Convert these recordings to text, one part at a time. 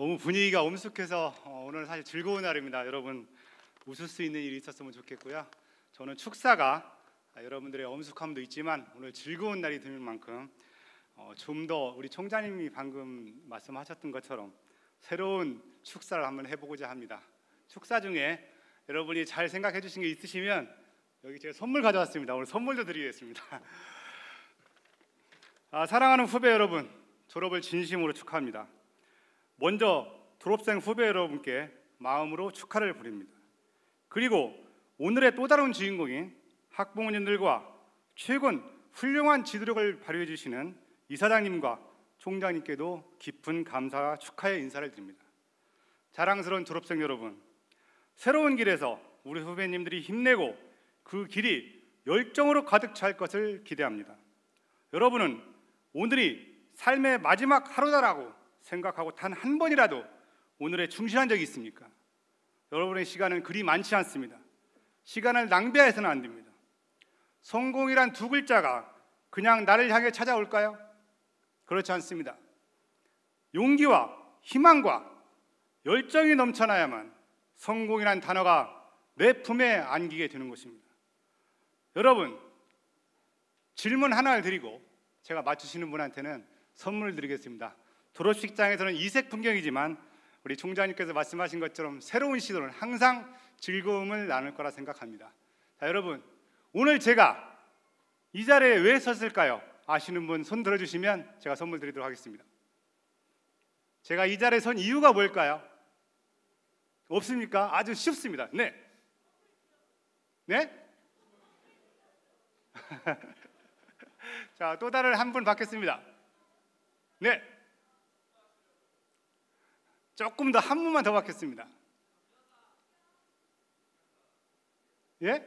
너무 분위기가 엄숙해서 어, 오늘 사실 즐거운 날입니다. 여러분 웃을 수 있는 일이 있었으면 좋겠고요. 저는 축사가 아, 여러분들의 엄숙함도 있지만 오늘 즐거운 날이 될 만큼 어, 좀더 우리 총장님이 방금 말씀하셨던 것처럼 새로운 축사를 한번 해보고자 합니다. 축사 중에 여러분이 잘 생각해 주신 게 있으시면 여기 제가 선물 가져왔습니다. 오늘 선물도 드리겠습니다. 아, 사랑하는 후배 여러분, 졸업을 진심으로 축하합니다. 먼저 졸업생 후배 여러분께 마음으로 축하를 드립니다. 그리고 오늘의 또 다른 주인공인 학부모님들과 최근 훌륭한 지도력을 발휘해 주시는 이사장님과 총장님께도 깊은 감사와 축하의 인사를 드립니다. 자랑스러운 졸업생 여러분, 새로운 길에서 우리 후배님들이 힘내고 그 길이 열정으로 가득 찰 것을 기대합니다. 여러분은 오늘이 삶의 마지막 하루다라고 생각하고 단 한 번이라도 오늘에 충실한 적이 있습니까? 여러분의 시간은 그리 많지 않습니다. 시간을 낭비해서는 안 됩니다. 성공이란 두 글자가 그냥 나를 향해 찾아올까요? 그렇지 않습니다. 용기와 희망과 열정이 넘쳐나야만 성공이란 단어가 내 품에 안기게 되는 것입니다. 여러분, 질문 하나를 드리고 제가 맞추시는 분한테는 선물을 드리겠습니다. 졸업식장에서는 이색 풍경이지만 우리 총장님께서 말씀하신 것처럼 새로운 시도는 항상 즐거움을 나눌 거라 생각합니다. 자, 여러분 오늘 제가 이 자리에 왜 섰을까요? 아시는 분 손 들어주시면 제가 선물 드리도록 하겠습니다. 제가 이 자리에 선 이유가 뭘까요? 없습니까? 아주 쉽습니다. 네. 네? 자, 또 다른 한 분 받겠습니다. 네. 조금 더한 분만 더 받겠습니다. 예?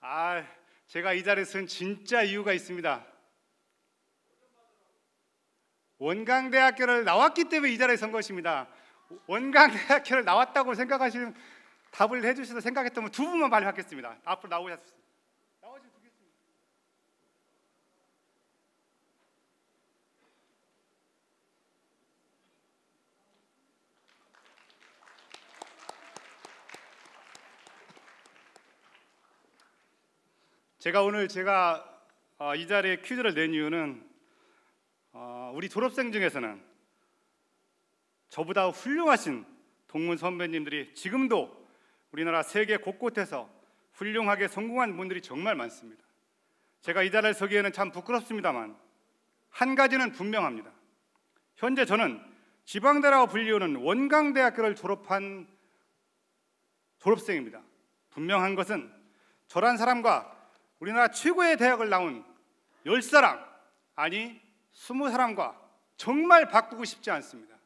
아, 제가 이 자리에 선 진짜 이유가 있습니다. 원광대학교를 나왔기 때문에 이 자리에 선 것입니다. 원광대학교를 나왔다고 생각하시는 답을 해주셔서 생각했다면 두 분만 빨리 받겠습니다. 앞으로 나오셨습니다. 제가 오늘 제가 어, 이 자리에 퀴즈를 낸 이유는 어, 우리 졸업생 중에서는 저보다 훌륭하신 동문 선배님들이 지금도 우리나라 세계 곳곳에서 훌륭하게 성공한 분들이 정말 많습니다. 제가 이 자리에 서기에는 참 부끄럽습니다만 한 가지는 분명합니다. 현재 저는 지방대라고 불리우는 원광대학교를 졸업한 졸업생입니다. 분명한 것은 저란 사람과 우리나라 최고의 대학을 나온 열 사람 아니 스무 사람과 정말 바꾸고 싶지 않습니다.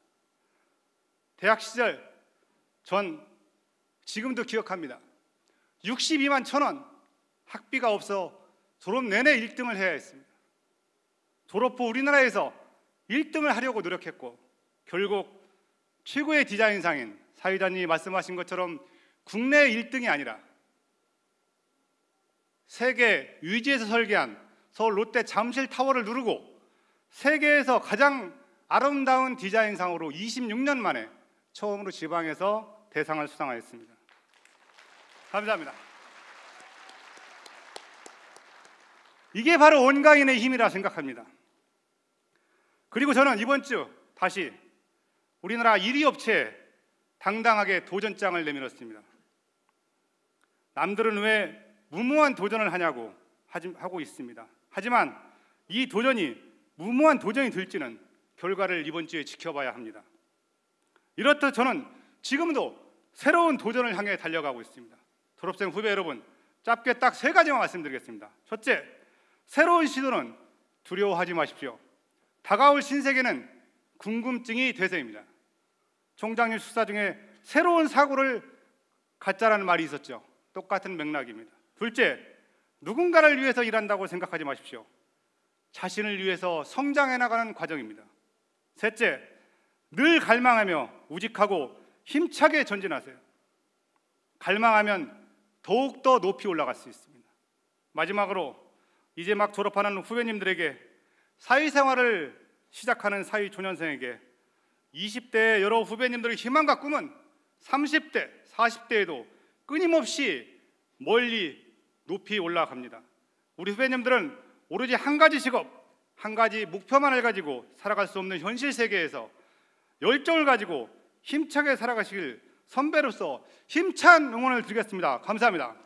대학 시절 전 지금도 기억합니다. 62만 천 원 학비가 없어 졸업 내내 1등을 해야 했습니다. 졸업 후 우리나라에서 1등을 하려고 노력했고 결국 최고의 디자인상인 사회자님이 말씀하신 것처럼 국내 1등이 아니라 세계 위지에서 설계한 서울 롯데 잠실 타워를 누르고 세계에서 가장 아름다운 디자인상으로 26년 만에 처음으로 지방에서 대상을 수상하였습니다. 감사합니다. 이게 바로 원광인의 힘이라 생각합니다. 그리고 저는 이번 주 다시 우리나라 1위 업체에 당당하게 도전장을 내밀었습니다. 남들은 왜 무모한 도전을 하냐고 하고 있습니다. 하지만 이 도전이 무모한 도전이 될지는 결과를 이번 주에 지켜봐야 합니다. 이렇듯 저는 지금도 새로운 도전을 향해 달려가고 있습니다. 졸업생 후배 여러분, 짧게 딱 세 가지만 말씀드리겠습니다. 첫째, 새로운 시도는 두려워하지 마십시오. 다가올 신세계는 궁금증이 대세입니다. 총장님 수사 중에 새로운 사고를 갖자라는 말이 있었죠. 똑같은 맥락입니다. 둘째, 누군가를 위해서 일한다고 생각하지 마십시오. 자신을 위해서 성장해 나가는 과정입니다. 셋째, 늘 갈망하며 우직하고 힘차게 전진하세요. 갈망하면 더욱더 높이 올라갈 수 있습니다. 마지막으로 이제 막 졸업하는 후배님들에게 사회생활을 시작하는 사회 초년생에게 20대 여러 후배님들의 희망과 꿈은 30대, 40대에도 끊임없이 멀리 높이 올라갑니다. 우리 후배님들은 오로지 한 가지 직업, 한 가지 목표만을 가지고 살아갈 수 없는 현실 세계에서 열정을 가지고 힘차게 살아가시길 선배로서 힘찬 응원을 드리겠습니다. 감사합니다.